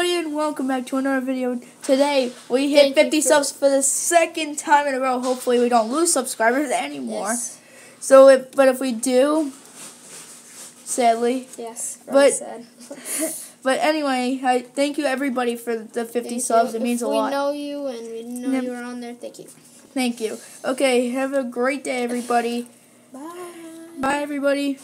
everybody and welcome back to another video. Today we hit Thank 50 for- subs for the second time in a row. Hopefully we don't lose subscribers anymore. Yes. So if but if we do, sadly. Yes. But- sad. But anyway, I thank you everybody for the 50 Thank subs. you. It means if a we know you and we know Yep. you were on there. Thank you. Thank you. Okay, have a great day everybody. Bye. Bye everybody.